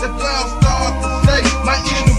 The clouds start. To say my ears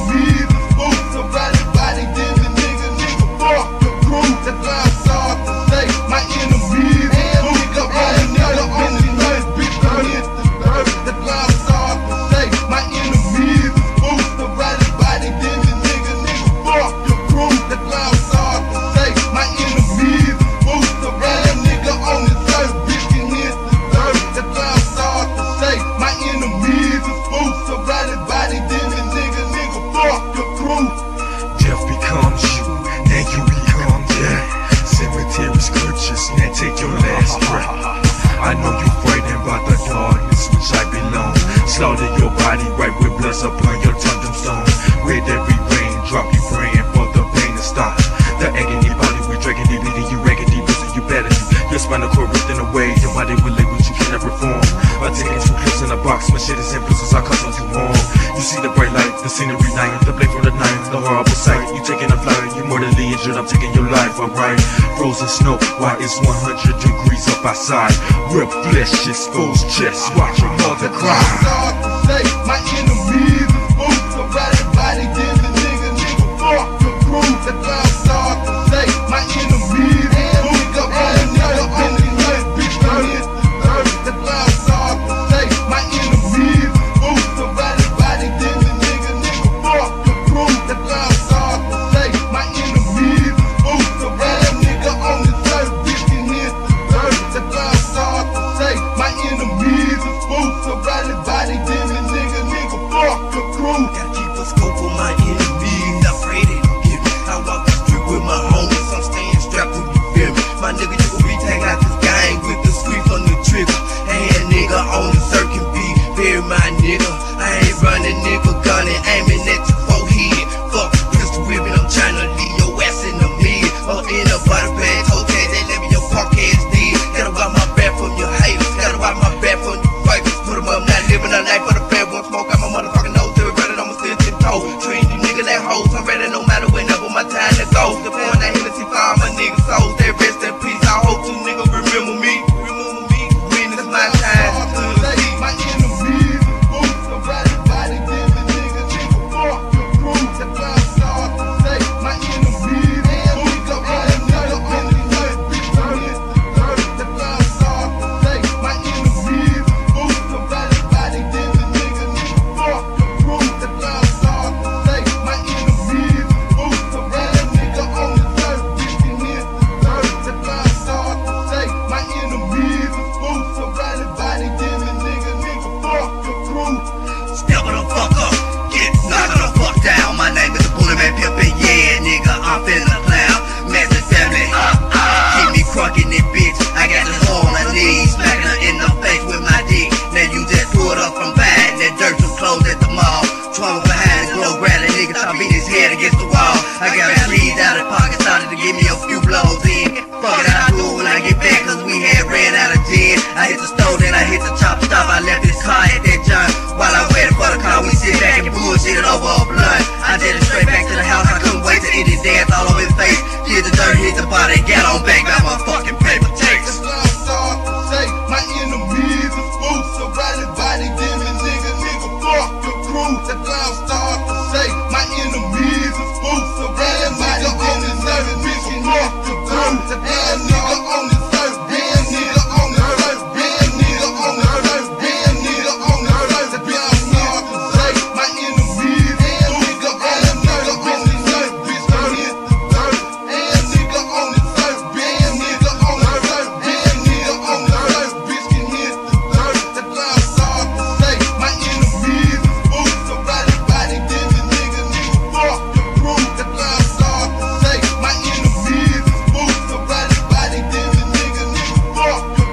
your last. I know you're frightened by the darkness which I belong. Slaughter your body right with blood upon your tundum stone. With every raindrop, you praying for the pain to stop. The agony body we dragging, the bleeding, you raggedy, losing you better. Your spinal cord ripped in a way, your body will live with you can never form. I take it two clips in a box, my shit is in pieces, I cut on too. You see the bright light, the scenery night, the blade from the night, the horrible sight, you taking a flight the engine, I'm taking your life, alright? Frozen snow, why it's 100 degrees up outside. Rip flesh, exposed chest, watch your mother cry. Plus head against the wall. I got a breathe out of pocket, started to give me a few blows in. Fuck it, I do when I get back, cause we had ran out of gin. I hit the stove, then I hit the chop stop. I left this car at that joint. While I waited for the car, we sit back and bullshitted over a blunt. I did it straight back to the house, I couldn't wait to end his dance all over his face. Did the dirt, hit the body, got on back, got my fucking paper tape.